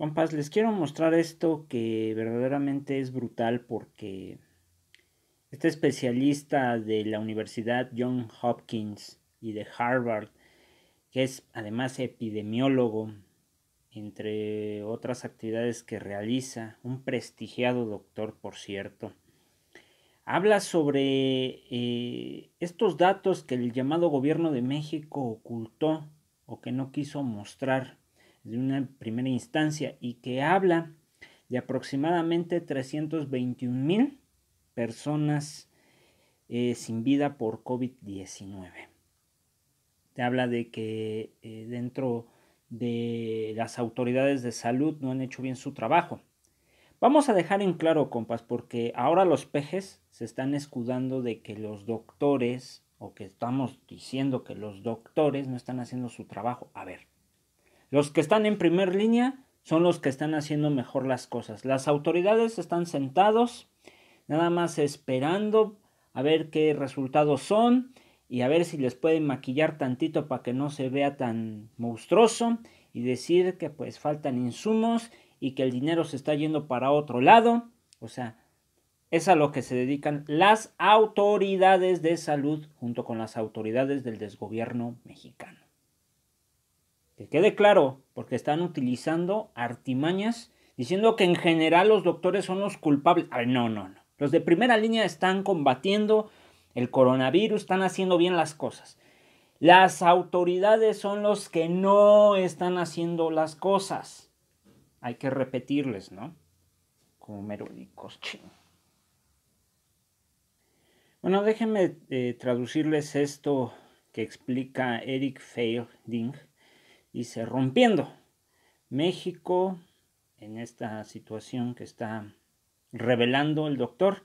Compas, les quiero mostrar esto que verdaderamente es brutal porque este especialista de la Universidad John Hopkins y de Harvard, que es además epidemiólogo, entre otras actividades que realiza, un prestigiado doctor, por cierto, habla sobre eh, estos datos que el llamado gobierno de México ocultó o que no quiso mostrar de una primera instancia y que habla de aproximadamente 321 mil personas eh, sin vida por COVID-19. Te habla de que eh, dentro de las autoridades de salud no han hecho bien su trabajo. Vamos a dejar en claro, compas, porque ahora los pejes se están escudando de que los doctores, o que estamos diciendo que los doctores no están haciendo su trabajo. A ver, los que están en primer línea son los que están haciendo mejor las cosas. Las autoridades están sentados, nada más esperando a ver qué resultados son y a ver si les pueden maquillar tantito para que no se vea tan monstruoso y decir que pues faltan insumos y que el dinero se está yendo para otro lado. O sea, es a lo que se dedican las autoridades de salud junto con las autoridades del desgobierno mexicano. Que quede claro, porque están utilizando artimañas diciendo que en general los doctores son los culpables. Ay, no, no, no. Los de primera línea están combatiendo el coronavirus, están haciendo bien las cosas. Las autoridades son los que no están haciendo las cosas. Hay que repetirles, ¿no? Como meródicos. Bueno, déjenme eh, traducirles esto que explica Eric Feirding Dice, rompiendo. México, en esta situación que está revelando el doctor,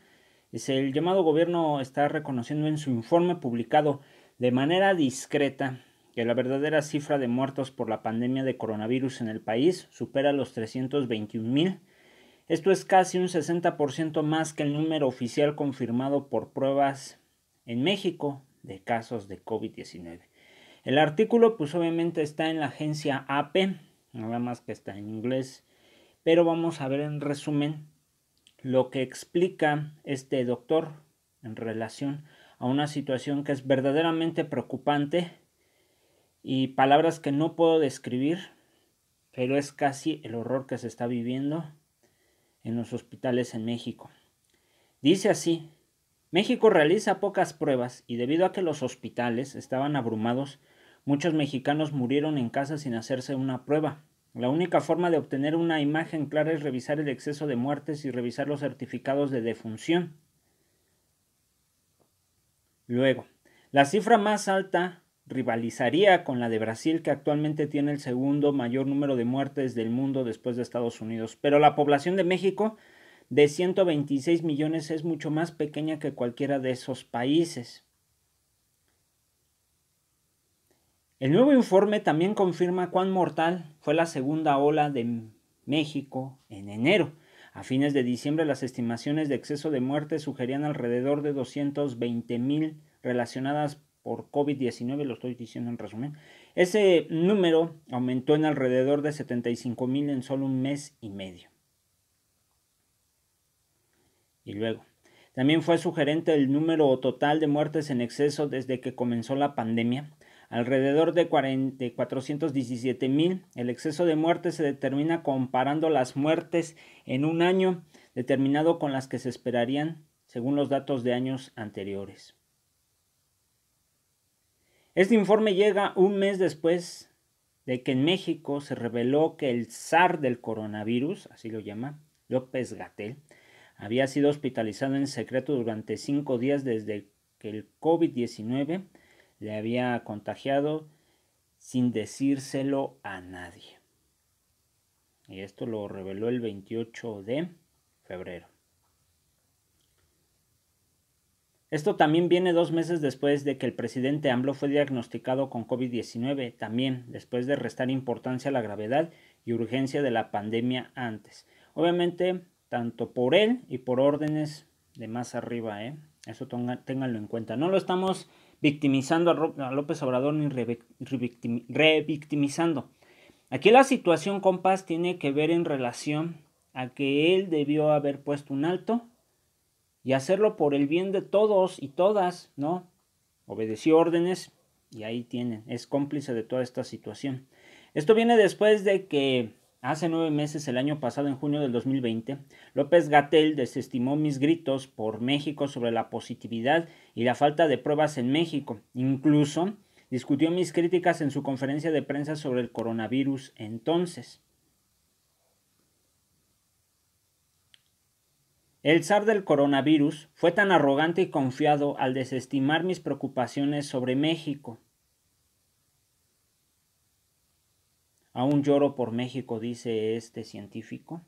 dice, el llamado gobierno está reconociendo en su informe publicado de manera discreta que la verdadera cifra de muertos por la pandemia de coronavirus en el país supera los 321 mil. Esto es casi un 60% más que el número oficial confirmado por pruebas en México de casos de COVID-19. El artículo pues obviamente está en la agencia AP, nada más que está en inglés, pero vamos a ver en resumen lo que explica este doctor en relación a una situación que es verdaderamente preocupante y palabras que no puedo describir, pero es casi el horror que se está viviendo en los hospitales en México. Dice así, México realiza pocas pruebas y debido a que los hospitales estaban abrumados, Muchos mexicanos murieron en casa sin hacerse una prueba. La única forma de obtener una imagen clara es revisar el exceso de muertes y revisar los certificados de defunción. Luego, la cifra más alta rivalizaría con la de Brasil, que actualmente tiene el segundo mayor número de muertes del mundo después de Estados Unidos. Pero la población de México, de 126 millones, es mucho más pequeña que cualquiera de esos países. El nuevo informe también confirma cuán mortal fue la segunda ola de México en enero. A fines de diciembre las estimaciones de exceso de muertes sugerían alrededor de 220 mil relacionadas por COVID-19, lo estoy diciendo en resumen. Ese número aumentó en alrededor de 75 mil en solo un mes y medio. Y luego, también fue sugerente el número total de muertes en exceso desde que comenzó la pandemia alrededor de 417 mil. El exceso de muertes se determina comparando las muertes en un año determinado con las que se esperarían según los datos de años anteriores. Este informe llega un mes después de que en México se reveló que el zar del coronavirus, así lo llama, López Gatel, había sido hospitalizado en secreto durante cinco días desde que el COVID-19 le había contagiado sin decírselo a nadie. Y esto lo reveló el 28 de febrero. Esto también viene dos meses después de que el presidente AMLO fue diagnosticado con COVID-19, también después de restar importancia a la gravedad y urgencia de la pandemia antes. Obviamente, tanto por él y por órdenes de más arriba, ¿eh? Eso ténganlo en cuenta. No lo estamos victimizando a López Obrador ni revictimizando. Aquí la situación, compas, tiene que ver en relación a que él debió haber puesto un alto y hacerlo por el bien de todos y todas, ¿no? Obedeció órdenes y ahí tienen, es cómplice de toda esta situación. Esto viene después de que hace nueve meses, el año pasado, en junio del 2020, López Gatel desestimó mis gritos por México sobre la positividad y la falta de pruebas en México. Incluso discutió mis críticas en su conferencia de prensa sobre el coronavirus entonces. El zar del coronavirus fue tan arrogante y confiado al desestimar mis preocupaciones sobre México. Aún lloro por México, dice este científico.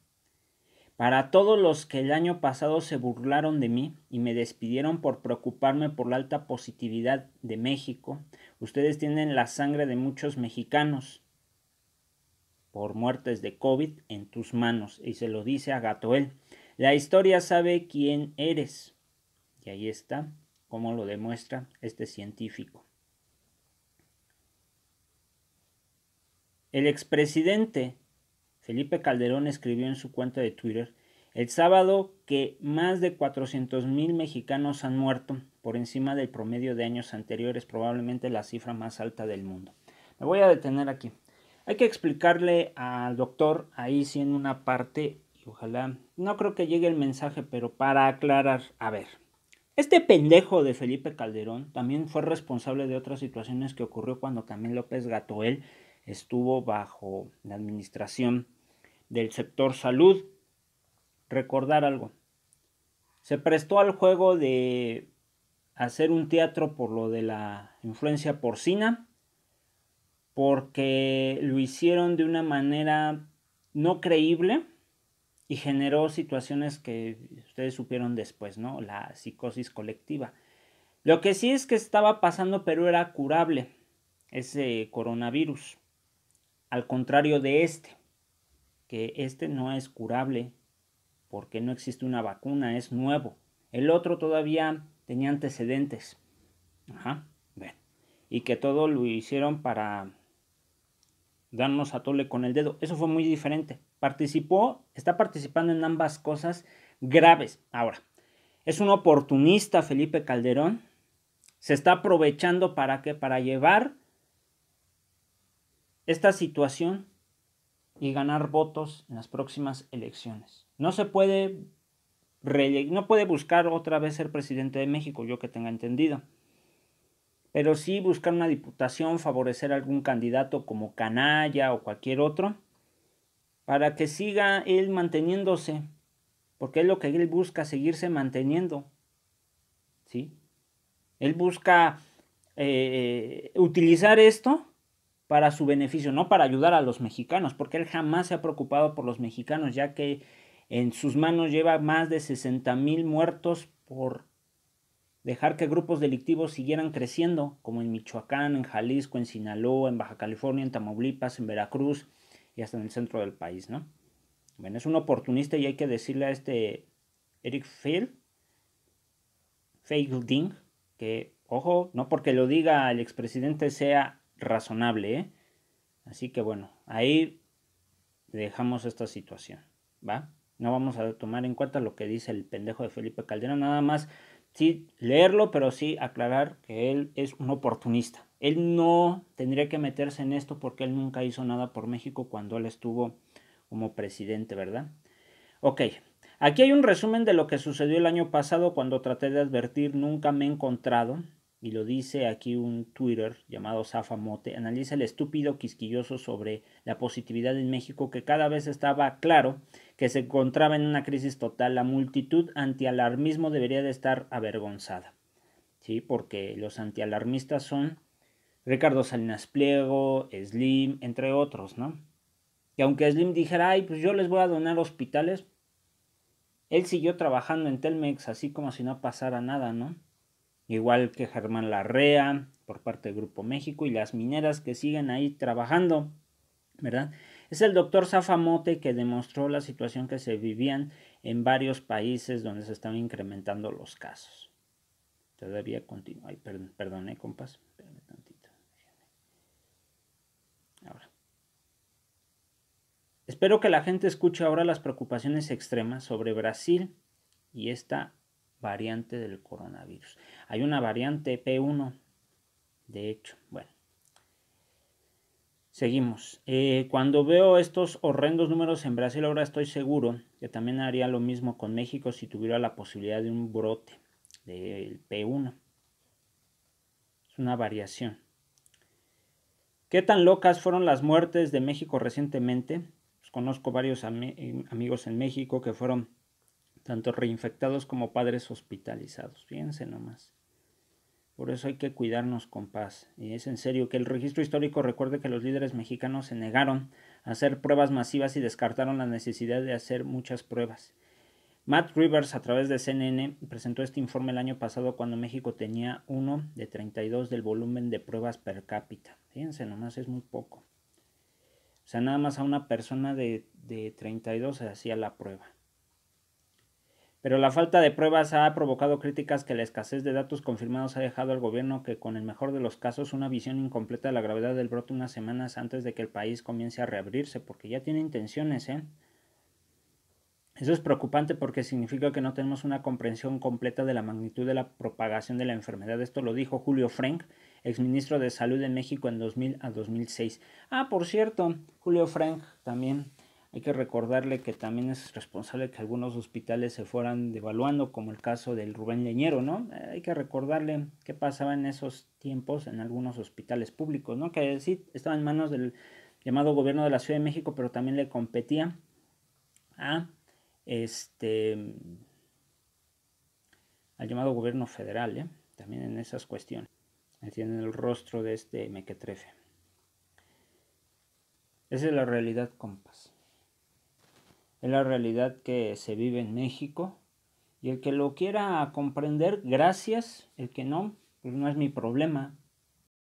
Para todos los que el año pasado se burlaron de mí y me despidieron por preocuparme por la alta positividad de México, ustedes tienen la sangre de muchos mexicanos por muertes de COVID en tus manos. Y se lo dice a Gatoel. La historia sabe quién eres. Y ahí está, como lo demuestra este científico. El expresidente Felipe Calderón escribió en su cuenta de Twitter el sábado que más de 400.000 mexicanos han muerto por encima del promedio de años anteriores, probablemente la cifra más alta del mundo. Me voy a detener aquí. Hay que explicarle al doctor ahí sí en una parte Ojalá, no creo que llegue el mensaje, pero para aclarar, a ver, este pendejo de Felipe Calderón también fue responsable de otras situaciones que ocurrió cuando también López Gatoel estuvo bajo la administración del sector salud. Recordar algo. Se prestó al juego de hacer un teatro por lo de la influencia porcina, porque lo hicieron de una manera no creíble y generó situaciones que ustedes supieron después, ¿no? La psicosis colectiva. Lo que sí es que estaba pasando, pero era curable, ese coronavirus. Al contrario de este, que este no es curable porque no existe una vacuna, es nuevo. El otro todavía tenía antecedentes. Ajá, bueno. Y que todo lo hicieron para darnos a tole con el dedo. Eso fue muy diferente participó, está participando en ambas cosas graves. Ahora, es un oportunista Felipe Calderón. Se está aprovechando para qué? Para llevar esta situación y ganar votos en las próximas elecciones. No se puede no puede buscar otra vez ser presidente de México, yo que tenga entendido. Pero sí buscar una diputación, favorecer a algún candidato como Canalla o cualquier otro para que siga él manteniéndose, porque es lo que él busca, seguirse manteniendo. ¿Sí? Él busca eh, utilizar esto para su beneficio, no para ayudar a los mexicanos, porque él jamás se ha preocupado por los mexicanos, ya que en sus manos lleva más de 60 mil muertos por dejar que grupos delictivos siguieran creciendo, como en Michoacán, en Jalisco, en Sinaloa, en Baja California, en Tamaulipas, en Veracruz, y hasta en el centro del país, ¿no? Bueno, es un oportunista y hay que decirle a este Eric Field, Fielding, que, ojo, no porque lo diga el expresidente sea razonable, ¿eh? Así que bueno, ahí dejamos esta situación, ¿va? No vamos a tomar en cuenta lo que dice el pendejo de Felipe Calderón, nada más sí leerlo, pero sí aclarar que él es un oportunista. Él no tendría que meterse en esto porque él nunca hizo nada por México cuando él estuvo como presidente, ¿verdad? Ok, aquí hay un resumen de lo que sucedió el año pasado cuando traté de advertir nunca me he encontrado, y lo dice aquí un Twitter llamado Zafamote, analiza el estúpido quisquilloso sobre la positividad en México que cada vez estaba claro que se encontraba en una crisis total. La multitud antialarmismo debería de estar avergonzada. ¿Sí? Porque los antialarmistas son Ricardo Salinas Pliego, Slim, entre otros, ¿no? Y aunque Slim dijera, ay, pues yo les voy a donar hospitales, él siguió trabajando en Telmex así como si no pasara nada, ¿no? Igual que Germán Larrea por parte del Grupo México y las mineras que siguen ahí trabajando, ¿verdad? Es el doctor Zafamote que demostró la situación que se vivían en varios países donde se estaban incrementando los casos. Todavía continúa. Ay, perdón, ¿eh, compas. Ahora. Espero que la gente escuche ahora las preocupaciones extremas sobre Brasil y esta variante del coronavirus. Hay una variante P1, de hecho, bueno. Seguimos. Eh, cuando veo estos horrendos números en Brasil, ahora estoy seguro que también haría lo mismo con México si tuviera la posibilidad de un brote del P1. Es una variación. ¿Qué tan locas fueron las muertes de México recientemente? Pues conozco varios eh, amigos en México que fueron tanto reinfectados como padres hospitalizados. Fíjense nomás. Por eso hay que cuidarnos con paz. Y es en serio que el registro histórico recuerde que los líderes mexicanos se negaron a hacer pruebas masivas y descartaron la necesidad de hacer muchas pruebas. Matt Rivers a través de CNN presentó este informe el año pasado cuando México tenía uno de 32 del volumen de pruebas per cápita. Fíjense, nomás es muy poco. O sea, nada más a una persona de, de 32 se hacía la prueba. Pero la falta de pruebas ha provocado críticas que la escasez de datos confirmados ha dejado al gobierno que, con el mejor de los casos, una visión incompleta de la gravedad del brote unas semanas antes de que el país comience a reabrirse, porque ya tiene intenciones, ¿eh? Eso es preocupante porque significa que no tenemos una comprensión completa de la magnitud de la propagación de la enfermedad. Esto lo dijo Julio Frank, exministro de Salud de México en 2000 a 2006. Ah, por cierto, Julio Frank también hay que recordarle que también es responsable que algunos hospitales se fueran devaluando, como el caso del Rubén Leñero, ¿no? Eh, hay que recordarle qué pasaba en esos tiempos en algunos hospitales públicos, ¿no? Que sí estaba en manos del llamado gobierno de la Ciudad de México, pero también le competía a este al llamado gobierno federal, ¿eh? también en esas cuestiones. Tienen el rostro de este mequetrefe. Esa es la realidad, compas. Es la realidad que se vive en México. Y el que lo quiera comprender, gracias. El que no, pues no es mi problema.